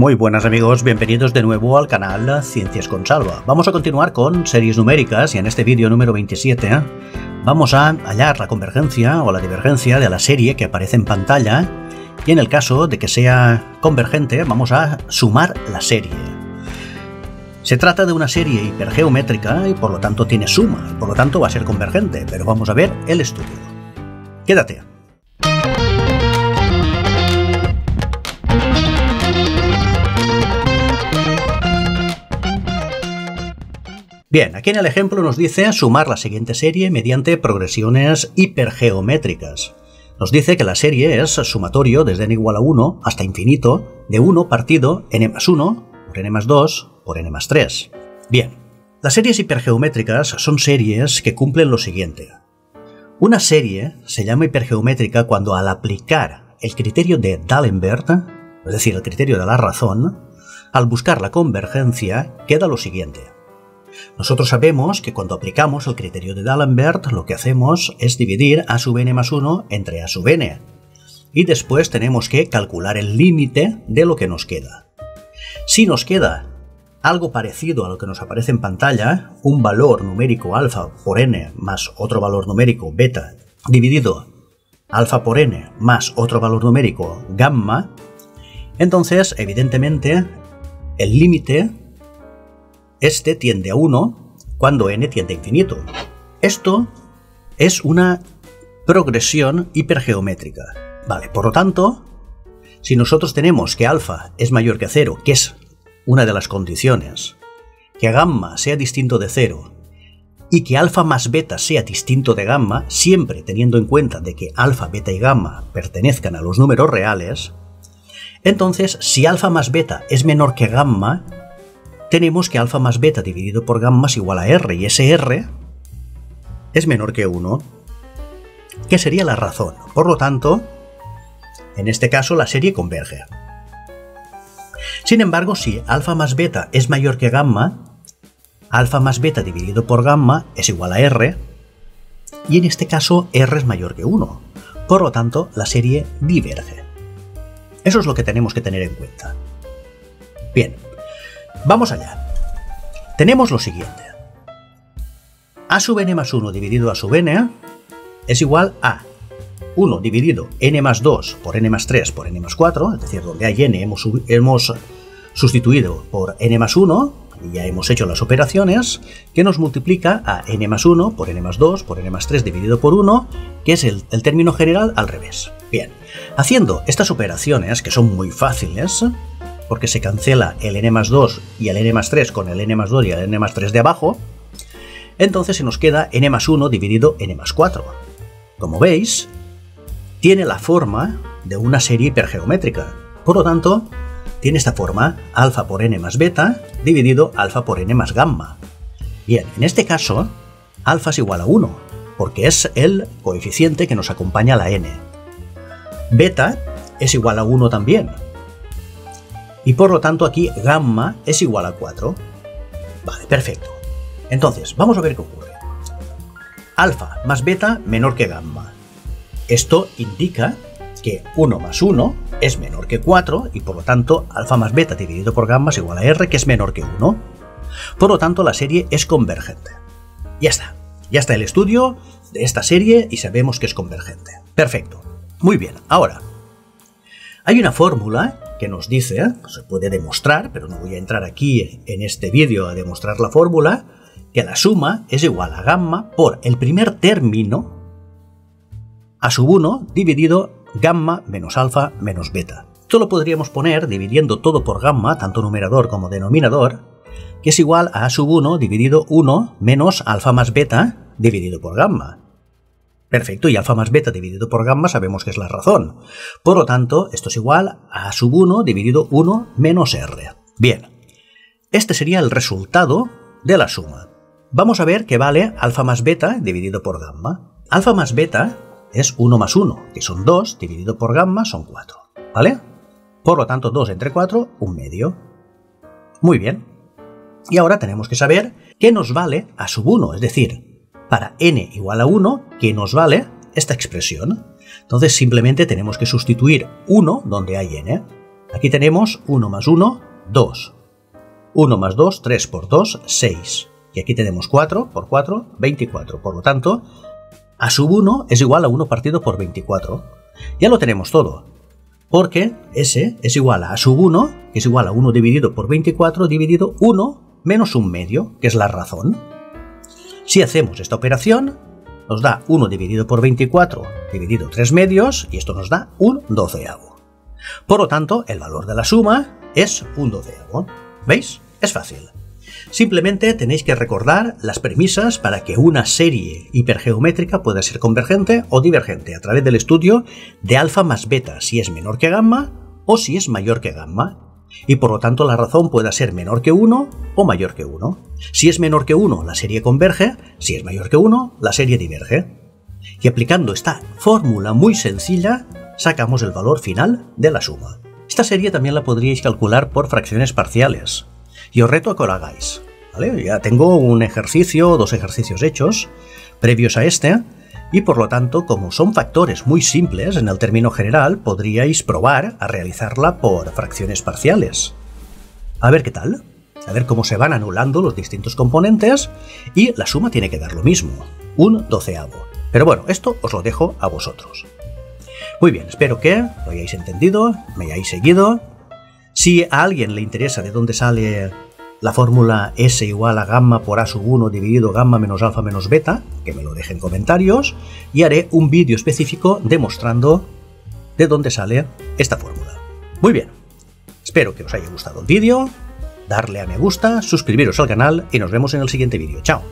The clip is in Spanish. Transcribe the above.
Muy buenas amigos, bienvenidos de nuevo al canal Ciencias con Salva. Vamos a continuar con series numéricas y en este vídeo número 27 vamos a hallar la convergencia o la divergencia de la serie que aparece en pantalla y en el caso de que sea convergente vamos a sumar la serie. Se trata de una serie hipergeométrica y por lo tanto tiene suma y por lo tanto va a ser convergente, pero vamos a ver el estudio. Quédate. Bien, aquí en el ejemplo nos dice sumar la siguiente serie mediante progresiones hipergeométricas. Nos dice que la serie es sumatorio desde n igual a 1 hasta infinito de 1 partido n más 1 por n más 2 por n más 3. Bien, las series hipergeométricas son series que cumplen lo siguiente. Una serie se llama hipergeométrica cuando al aplicar el criterio de D'Alembert, es decir, el criterio de la razón, al buscar la convergencia queda lo siguiente. Nosotros sabemos que cuando aplicamos el criterio de D'Alembert lo que hacemos es dividir a sub n más 1 entre a sub n. Y después tenemos que calcular el límite de lo que nos queda. Si nos queda algo parecido a lo que nos aparece en pantalla, un valor numérico alfa por n más otro valor numérico beta dividido alfa por n más otro valor numérico gamma, entonces evidentemente el límite este tiende a 1 cuando n tiende a infinito. Esto es una progresión hipergeométrica. Vale, por lo tanto, si nosotros tenemos que alfa es mayor que 0, que es una de las condiciones, que gamma sea distinto de 0 y que alfa más beta sea distinto de gamma, siempre teniendo en cuenta de que alfa, beta y gamma pertenezcan a los números reales, entonces si alfa más beta es menor que gamma, tenemos que alfa más beta dividido por gamma es igual a r, y ese r es menor que 1, que sería la razón. Por lo tanto, en este caso la serie converge. Sin embargo, si alfa más beta es mayor que gamma, alfa más beta dividido por gamma es igual a r, y en este caso r es mayor que 1. Por lo tanto, la serie diverge. Eso es lo que tenemos que tener en cuenta. Bien, Vamos allá. Tenemos lo siguiente. A sub n más 1 dividido a sub n es igual a 1 dividido n más 2 por n más 3 por n más 4, es decir, donde hay n hemos, hemos sustituido por n más 1, y ya hemos hecho las operaciones, que nos multiplica a n más 1 por n más 2 por n más 3 dividido por 1, que es el, el término general al revés. Bien, haciendo estas operaciones, que son muy fáciles, porque se cancela el n más 2 y el n más 3 con el n más 2 y el n más 3 de abajo, entonces se nos queda n más 1 dividido n más 4. Como veis, tiene la forma de una serie hipergeométrica. Por lo tanto, tiene esta forma, alfa por n más beta dividido alfa por n más gamma. Bien, en este caso, alfa es igual a 1, porque es el coeficiente que nos acompaña a la n. Beta es igual a 1 también, y por lo tanto aquí gamma es igual a 4. Vale, perfecto. Entonces, vamos a ver qué ocurre. Alfa más beta menor que gamma. Esto indica que 1 más 1 es menor que 4 y por lo tanto alfa más beta dividido por gamma es igual a r que es menor que 1. Por lo tanto la serie es convergente. Ya está. Ya está el estudio de esta serie y sabemos que es convergente. Perfecto. Muy bien. Ahora, hay una fórmula que nos dice, se puede demostrar, pero no voy a entrar aquí en este vídeo a demostrar la fórmula, que la suma es igual a gamma por el primer término a sub 1 dividido gamma menos alfa menos beta. Esto lo podríamos poner dividiendo todo por gamma, tanto numerador como denominador, que es igual a a sub 1 dividido 1 menos alfa más beta dividido por gamma. Perfecto, y alfa más beta dividido por gamma sabemos que es la razón. Por lo tanto, esto es igual a sub 1 dividido 1 menos r. Bien, este sería el resultado de la suma. Vamos a ver qué vale alfa más beta dividido por gamma. Alfa más beta es 1 más 1, que son 2, dividido por gamma son 4. ¿Vale? Por lo tanto, 2 entre 4, un medio. Muy bien. Y ahora tenemos que saber qué nos vale a sub 1, es decir, para n igual a 1 que nos vale esta expresión. Entonces simplemente tenemos que sustituir 1 donde hay n. Aquí tenemos 1 más 1, 2. 1 más 2, 3 por 2, 6. Y aquí tenemos 4 por 4, 24. Por lo tanto, a sub 1 es igual a 1 partido por 24. Ya lo tenemos todo. Porque S es igual a sub 1, que es igual a 1 dividido por 24, dividido 1 menos un medio, que es la razón. Si hacemos esta operación, nos da 1 dividido por 24 dividido 3 medios, y esto nos da un doceavo. Por lo tanto, el valor de la suma es un doceavo. ¿Veis? Es fácil. Simplemente tenéis que recordar las premisas para que una serie hipergeométrica pueda ser convergente o divergente a través del estudio de alfa más beta si es menor que gamma o si es mayor que gamma. Y por lo tanto la razón pueda ser menor que 1 o mayor que 1. Si es menor que 1, la serie converge, si es mayor que 1, la serie diverge. Y aplicando esta fórmula muy sencilla, sacamos el valor final de la suma. Esta serie también la podríais calcular por fracciones parciales. Y os reto a que lo hagáis. Ya tengo un ejercicio, dos ejercicios hechos, previos a este, y por lo tanto, como son factores muy simples en el término general, podríais probar a realizarla por fracciones parciales. A ver qué tal, a ver cómo se van anulando los distintos componentes, y la suma tiene que dar lo mismo, un doceavo. Pero bueno, esto os lo dejo a vosotros. Muy bien, espero que lo hayáis entendido, me hayáis seguido. Si a alguien le interesa de dónde sale la fórmula S igual a gamma por A sub 1 dividido gamma menos alfa menos beta, que me lo deje en comentarios, y haré un vídeo específico demostrando de dónde sale esta fórmula. Muy bien, espero que os haya gustado el vídeo, darle a me gusta, suscribiros al canal y nos vemos en el siguiente vídeo. ¡Chao!